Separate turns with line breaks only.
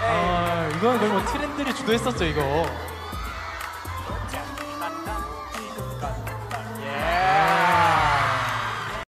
아, 이건 거의 뭐 트렌드를 주도했었죠, 이거.